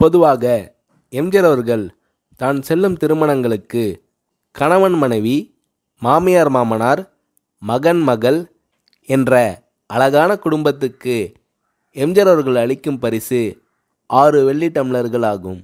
பொதுவாக எம்ஜிஆர் அவர்கள் தான் செல்லும் திருமணங்களுக்கு கணவன் மனைவி மாமியார் மாமனார் மகன் மகள் என்ற அழகான குடும்பத்துக்கு எம்ஜிஆர் அவர்கள் அளிக்கும் பரிசு ஆறு வெள்ளி டம்ளர்கள் ஆகும்.